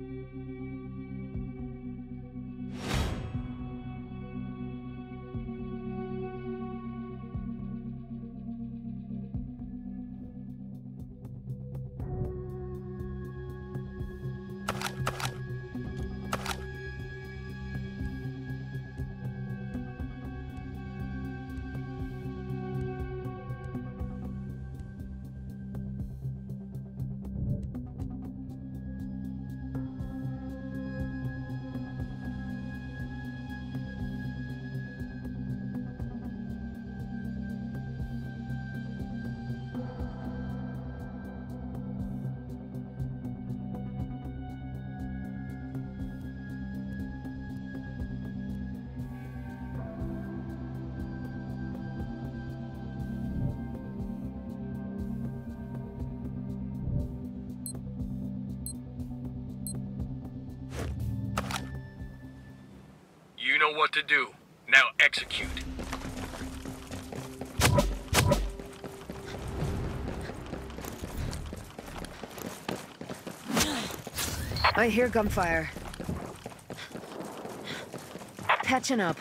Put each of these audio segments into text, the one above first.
You know what to do. Now execute. I hear gunfire. Patching up.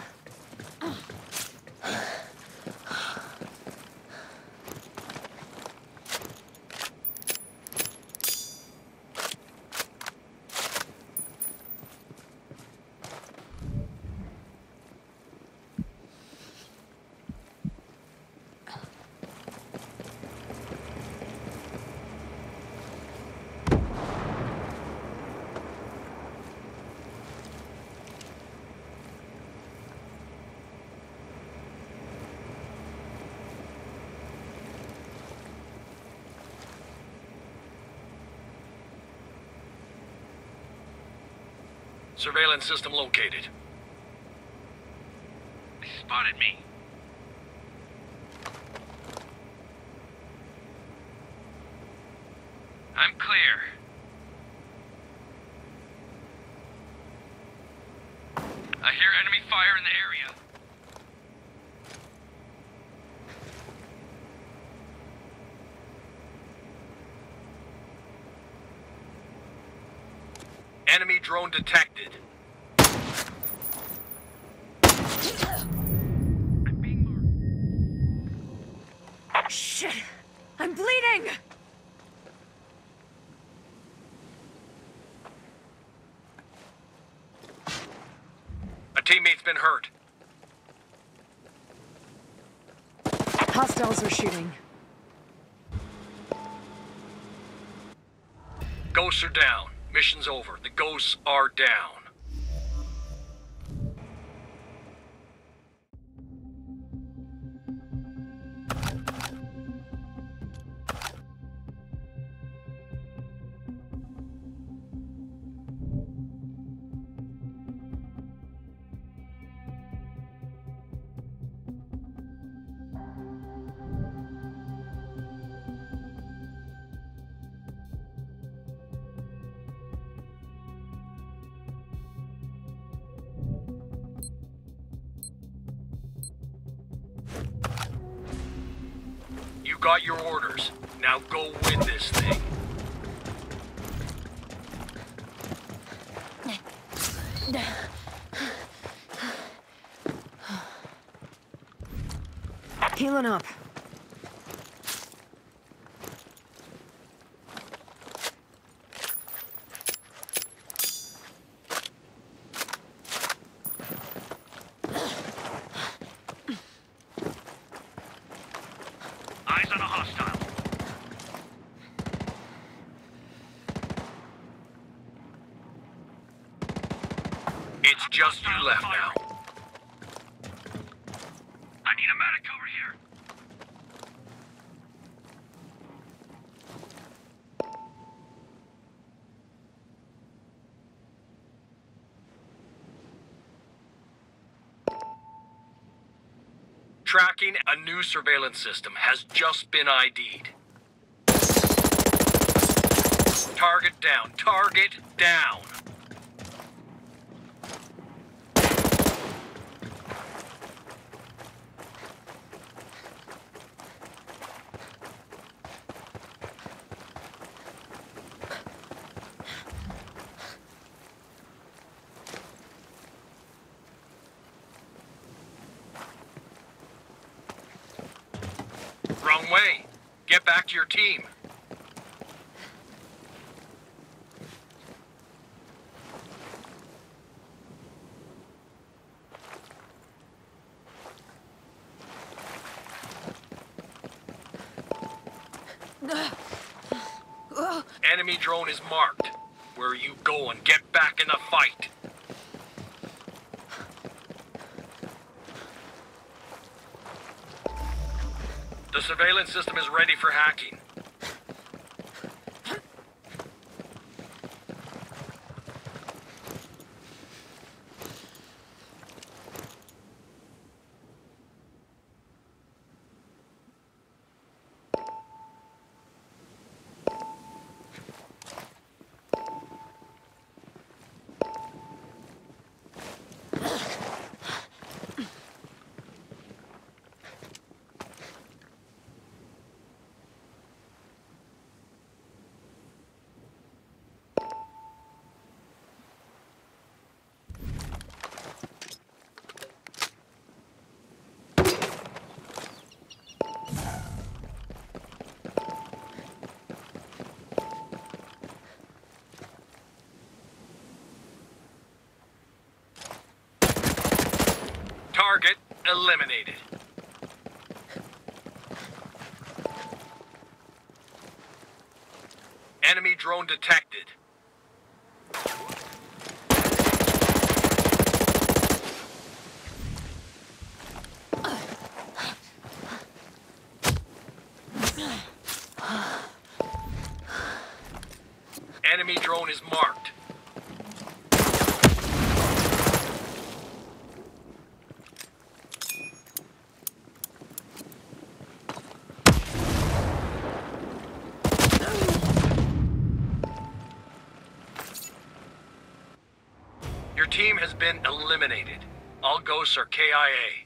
Surveillance system located. They spotted me. I'm clear. I hear enemy fire in the area. Enemy drone detected. I'm being marked. Shit! I'm bleeding! A teammate's been hurt. Hostiles are shooting. Ghosts are down. Mission's over. The ghosts are down. Got your orders. Now go win this thing. Healing up. It's just you left now. I need a medic over here. Tracking a new surveillance system has just been ID'd. Target down. Target down. Way. Get back to your team. Enemy drone is marked. Where are you going? Get back in the fight. The surveillance system is ready for hacking. Target eliminated. Enemy drone detected. Enemy drone is marked. Your team has been eliminated. All ghosts are KIA.